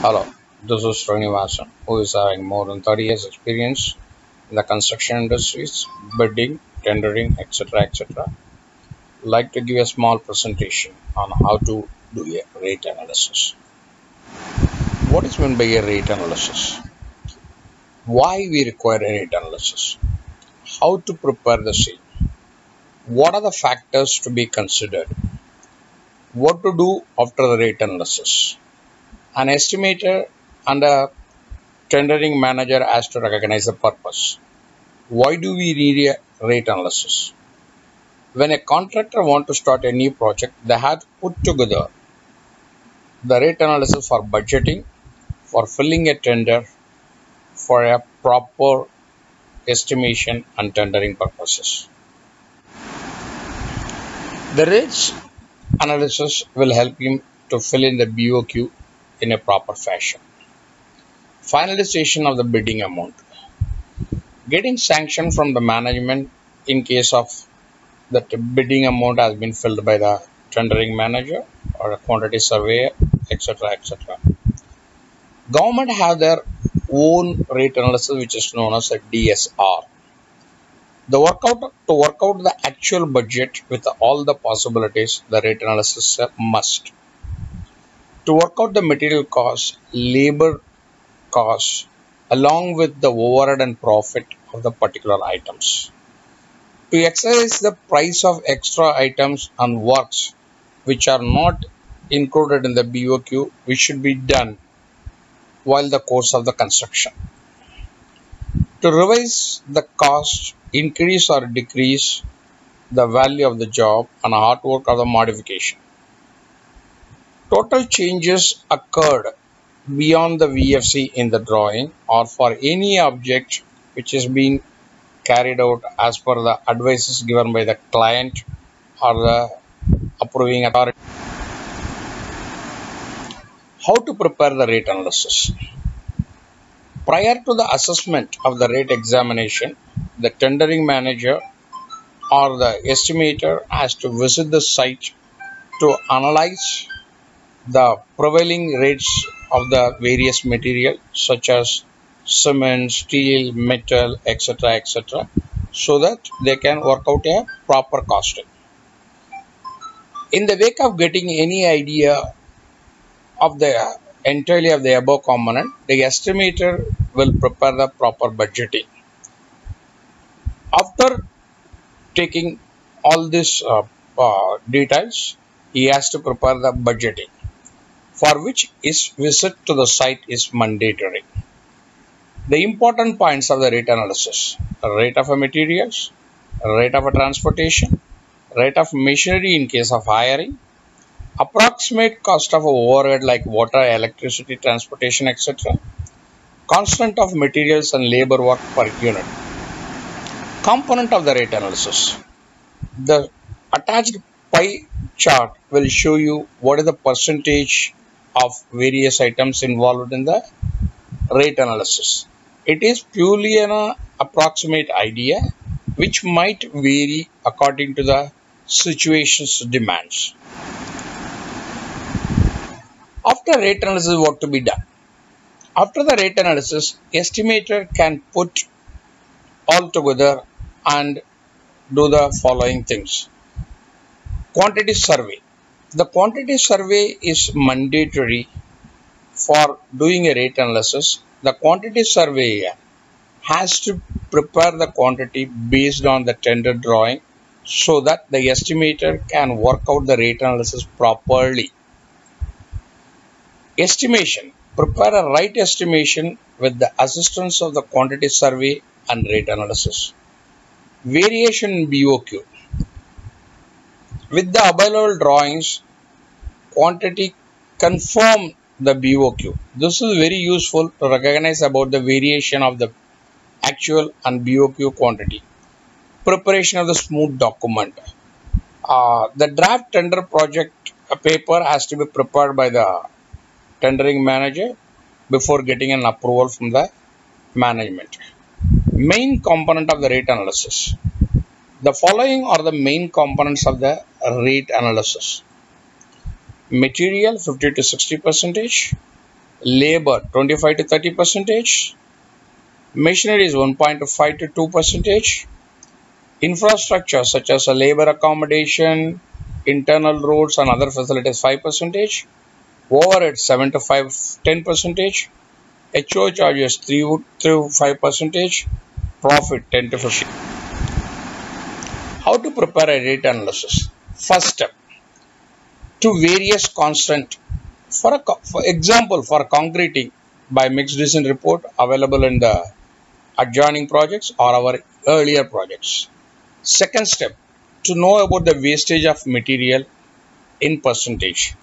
Hello, this is Srinivasan, who is having more than 30 years experience in the construction industries, bidding, tendering, etc. etc. Like to give a small presentation on how to do a rate analysis. What is meant by a rate analysis? Why we require a rate analysis? How to prepare the same? What are the factors to be considered? What to do after the rate analysis? An estimator and a tendering manager has to recognize the purpose. Why do we need a rate analysis? When a contractor want to start a new project, they have put together the rate analysis for budgeting, for filling a tender, for a proper estimation and tendering purposes. The rates analysis will help him to fill in the BOQ in a proper fashion. Finalization of the bidding amount. Getting sanction from the management in case of that bidding amount has been filled by the tendering manager or a quantity surveyor, etc. etc. Government have their own rate analysis which is known as a DSR. The workout to work out the actual budget with all the possibilities, the rate analysis must. To work out the material cost, labor cost, along with the overhead and profit of the particular items. To exercise the price of extra items and works which are not included in the BOQ, which should be done while the course of the construction. To revise the cost, increase or decrease the value of the job and artwork of the modification. Total changes occurred beyond the GFC in the drawing or for any object which is being carried out as per the advices given by the client or the approving authority. How to prepare the rate analysis? Prior to the assessment of the rate examination, the tendering manager or the estimator has to visit the site to analyze the prevailing rates of the various material such as cement, steel, metal, etc. etc. so that they can work out a proper costing. In the wake of getting any idea of the entirely of the above component, the estimator will prepare the proper budgeting. After taking all these uh, uh, details, he has to prepare the budgeting for which his visit to the site is mandatory. The important points of the rate analysis rate of materials, rate of transportation, rate of machinery in case of hiring, approximate cost of overhead like water, electricity, transportation, etc., constant of materials and labor work per unit. Component of the rate analysis. The attached pie chart will show you what is the percentage of various items involved in the rate analysis. It is purely an approximate idea which might vary according to the situation's demands. After rate analysis, what to be done? After the rate analysis, estimator can put all together and do the following things. Quantity survey. The quantity survey is mandatory for doing a rate analysis. The quantity surveyor has to prepare the quantity based on the tender drawing so that the estimator can work out the rate analysis properly. Estimation. Prepare a right estimation with the assistance of the quantity survey and rate analysis. Variation in BOQ. With the available drawings, quantity confirm the BOQ. This is very useful to recognize about the variation of the actual and BOQ quantity. Preparation of the smooth document. Uh, the draft tender project paper has to be prepared by the tendering manager before getting an approval from the management. Main component of the rate analysis. The following are the main components of the rate analysis. Material 50 to 60 percentage, labor 25 to 30 percentage, machinery is 1.5 to 2 percentage, infrastructure such as labor accommodation, internal roads and other facilities 5 percentage, overhead 7 to 5 10 percentage, HO charges 3 to 5 percentage, profit 10 to 15. How to prepare a rate analysis? First step, to various constant for a for example for concreting by mixed decision report available in the adjoining projects or our earlier projects. Second step, to know about the wastage of material in percentage.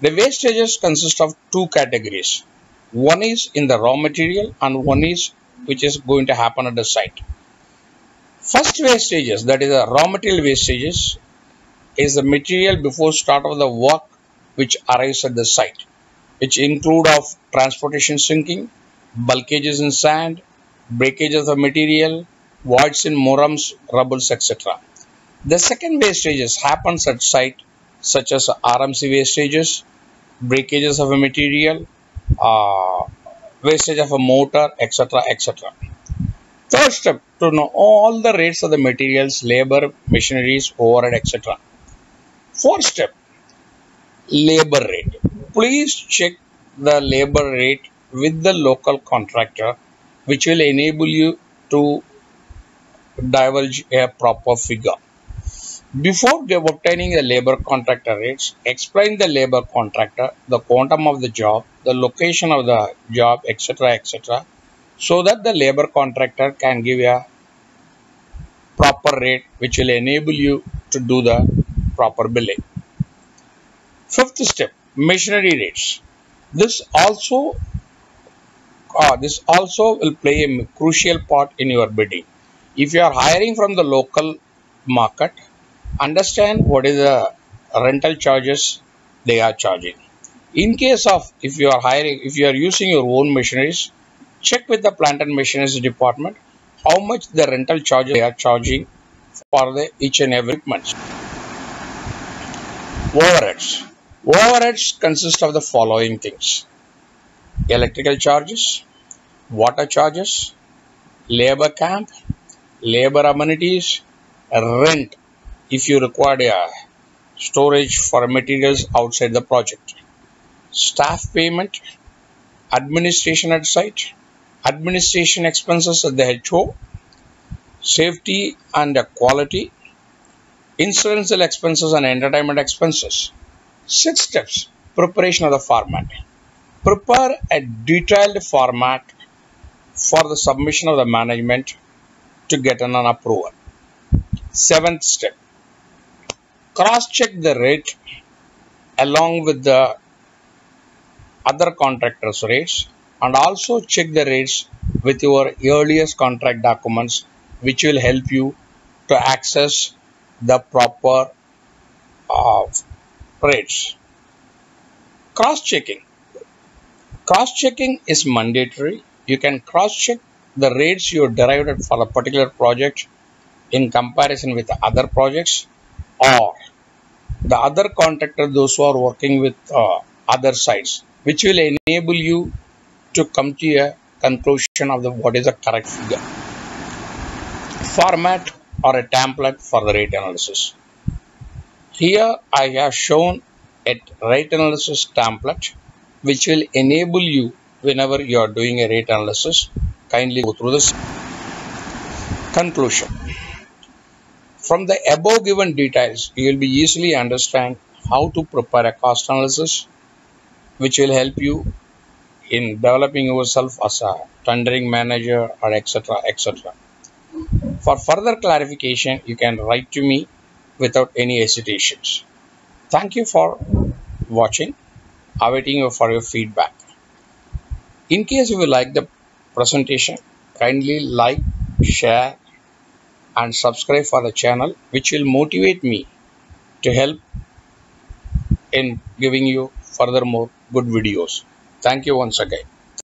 The wastages consist of two categories. One is in the raw material and one is which is going to happen at the site. First wastages, that is the raw material wastages, is the material before start of the work which arrives at the site, which include of transportation sinking, bulkages in sand, breakages of material, voids in morams, rubbles, etc. The second wastages happens at site such as RMC wastages, breakages of a material, uh, wastage of a motor, etc. etc. Third step to know all the rates of the materials, labor, machineries, overhead, etc. Fourth step labor rate. Please check the labor rate with the local contractor, which will enable you to divulge a proper figure. Before obtaining the labor contractor rates, explain the labor contractor, the quantum of the job, the location of the job, etc. etc so that the labor contractor can give a proper rate which will enable you to do the proper billing. Fifth step, machinery rates. This also uh, this also will play a crucial part in your bidding. If you are hiring from the local market, understand what is the rental charges they are charging. In case of if you are hiring, if you are using your own machineries, check with the plant and machinery department how much the rental charges they are charging for the each and every month. Overheads. Overheads consist of the following things. Electrical charges, water charges, labor camp, labor amenities, rent if you require a storage for materials outside the project, staff payment, administration at site, administration expenses at the HO, safety and quality, incidental expenses and entertainment expenses. Six steps preparation of the format. Prepare a detailed format for the submission of the management to get an approval. Seventh step cross check the rate along with the other contractors' rates and also check the rates with your earliest contract documents which will help you to access the proper uh, rates. Cross-checking. Cross-checking is mandatory. You can cross-check the rates you derived for a particular project in comparison with other projects or the other contractor those who are working with uh, other sites which will enable you to come to a conclusion of the what is the correct figure. Format or a template for the rate analysis. Here I have shown a rate analysis template which will enable you whenever you are doing a rate analysis kindly go through this conclusion. From the above given details, you will be easily understand how to prepare a cost analysis which will help you in developing yourself as a tendering manager or etc etc for further clarification you can write to me without any hesitations. Thank you for watching awaiting you for your feedback. In case you like the presentation kindly like share and subscribe for the channel which will motivate me to help in giving you furthermore good videos Thank you once again.